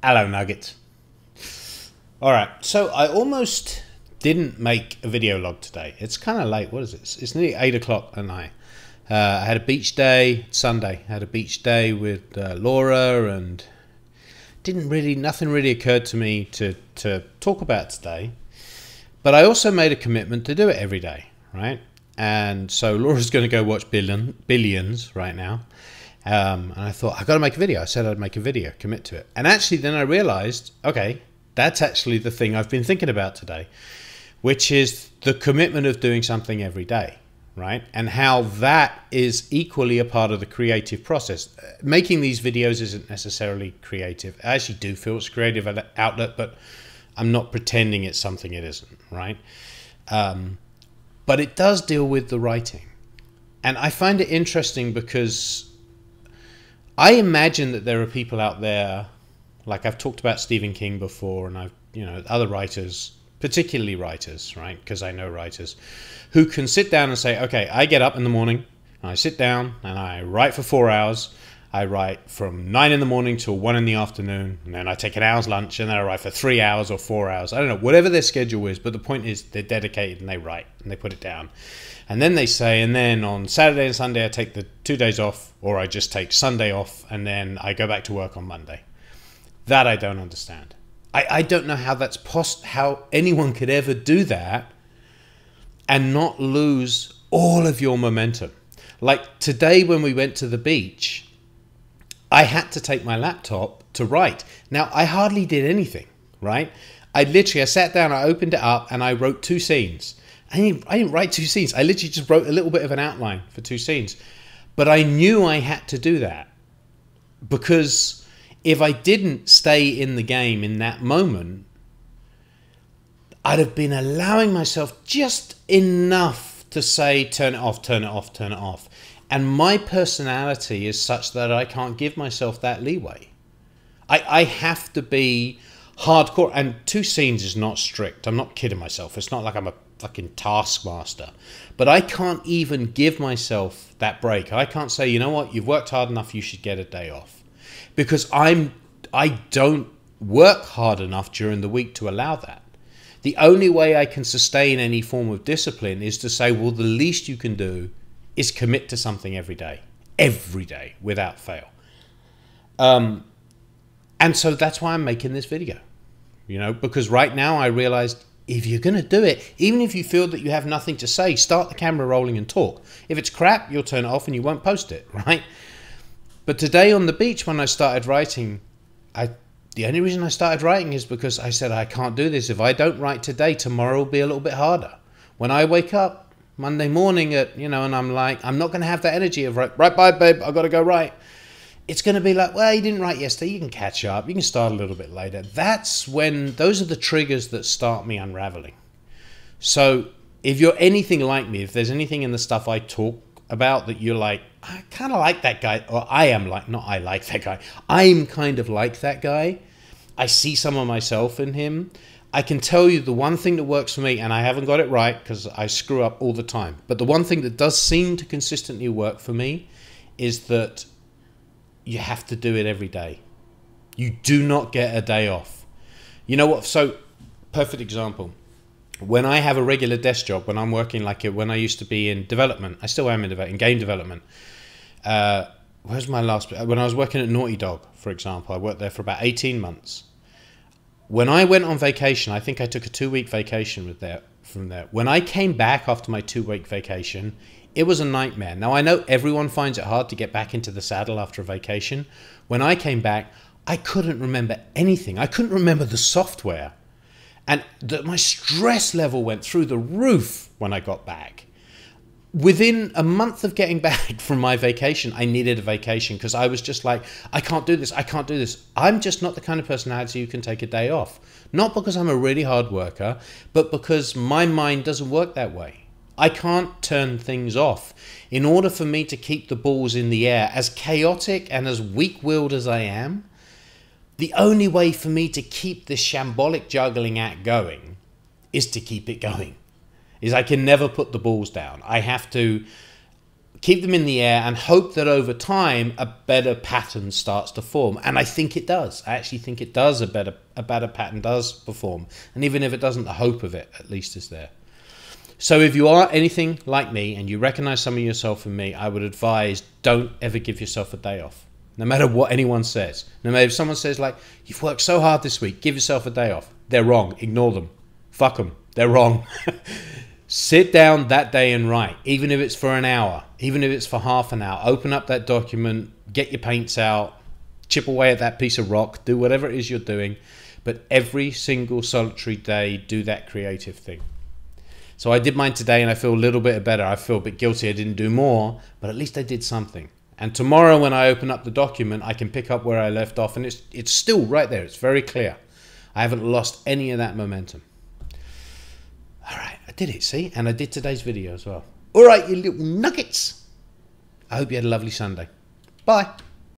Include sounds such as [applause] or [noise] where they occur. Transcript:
Hello, Nuggets. All right, so I almost didn't make a video log today. It's kind of late. What is it? It's nearly eight o'clock at night. Uh, I had a beach day Sunday. I had a beach day with uh, Laura, and didn't really nothing really occurred to me to to talk about today. But I also made a commitment to do it every day, right? And so Laura's going to go watch Billion, Billions right now. Um, and I thought, i got to make a video. I said I'd make a video, commit to it. And actually, then I realized, okay, that's actually the thing I've been thinking about today, which is the commitment of doing something every day, right? And how that is equally a part of the creative process. Making these videos isn't necessarily creative. I actually do feel it's creative outlet, but I'm not pretending it's something it isn't, right? Um, but it does deal with the writing. And I find it interesting because I imagine that there are people out there, like I've talked about Stephen King before, and I've, you know, other writers, particularly writers, right? Because I know writers who can sit down and say, okay, I get up in the morning, and I sit down and I write for four hours. I write from nine in the morning till one in the afternoon, and then I take an hour's lunch, and then I write for three hours or four hours. I don't know, whatever their schedule is, but the point is they're dedicated and they write and they put it down. And then they say, and then on Saturday and Sunday, I take the two days off, or I just take Sunday off, and then I go back to work on Monday. That I don't understand. I, I don't know how that's post how anyone could ever do that and not lose all of your momentum. Like today when we went to the beach, I had to take my laptop to write. Now I hardly did anything, right? I literally I sat down, I opened it up, and I wrote two scenes. I didn't, I didn't write two scenes. I literally just wrote a little bit of an outline for two scenes. But I knew I had to do that because if I didn't stay in the game in that moment, I'd have been allowing myself just enough to say, turn it off, turn it off, turn it off. And my personality is such that I can't give myself that leeway. I, I have to be hardcore. And two scenes is not strict. I'm not kidding myself. It's not like I'm a fucking taskmaster. But I can't even give myself that break. I can't say, you know what, you've worked hard enough, you should get a day off. Because I'm I don't work hard enough during the week to allow that. The only way I can sustain any form of discipline is to say, well, the least you can do is commit to something every day, every day, without fail. Um, and so that's why I'm making this video, you know, because right now I realized if you're going to do it, even if you feel that you have nothing to say, start the camera rolling and talk. If it's crap, you'll turn it off and you won't post it, [laughs] right? But today on the beach, when I started writing, I the only reason I started writing is because I said I can't do this. If I don't write today, tomorrow will be a little bit harder. When I wake up Monday morning at you know, and I'm like, I'm not going to have that energy of right, right, bye, babe, I got to go right it's going to be like, well, you didn't write yesterday. You can catch up. You can start a little bit later. That's when those are the triggers that start me unraveling. So if you're anything like me, if there's anything in the stuff I talk about that you're like, I kind of like that guy, or I am like, not I like that guy, I'm kind of like that guy. I see some of myself in him. I can tell you the one thing that works for me, and I haven't got it right because I screw up all the time, but the one thing that does seem to consistently work for me is that you have to do it every day. You do not get a day off. You know what? So, perfect example. When I have a regular desk job, when I'm working like it, when I used to be in development, I still am in, in game development. Uh, where's my last? When I was working at Naughty Dog, for example, I worked there for about 18 months. When I went on vacation, I think I took a two week vacation with there from there. When I came back after my two week vacation, it was a nightmare. Now, I know everyone finds it hard to get back into the saddle after a vacation. When I came back, I couldn't remember anything. I couldn't remember the software. And the, my stress level went through the roof when I got back. Within a month of getting [laughs] back from my vacation, I needed a vacation because I was just like, I can't do this. I can't do this. I'm just not the kind of personality who can take a day off. Not because I'm a really hard worker, but because my mind doesn't work that way. I can't turn things off. In order for me to keep the balls in the air, as chaotic and as weak willed as I am, the only way for me to keep this shambolic juggling act going is to keep it going. Is I can never put the balls down. I have to keep them in the air and hope that over time a better pattern starts to form. And i think it does. I actually think it does a better a better pattern does perform. And even if it doesn't the hope of it at least is there. So if you are anything like me and you recognize some of yourself in me i would advise don't ever give yourself a day off. No matter what anyone says. No matter if someone says like you've worked so hard this week give yourself a day off. They're wrong. Ignore them. Fuck them they're wrong [laughs] Sit down that day and write, even if it's for an hour, even if it's for half an hour. Open up that document, get your paints out, chip away at that piece of rock, do whatever it is you're doing. But every single solitary day, do that creative thing. So I did mine today and I feel a little bit better. I feel a bit guilty I didn't do more, but at least I did something. And tomorrow when I open up the document, I can pick up where I left off and it's it's still right there. It's very clear. I haven't lost any of that momentum. All right, did it, see? And I did today's video as well. All right, you little nuggets. I hope you had a lovely Sunday. Bye.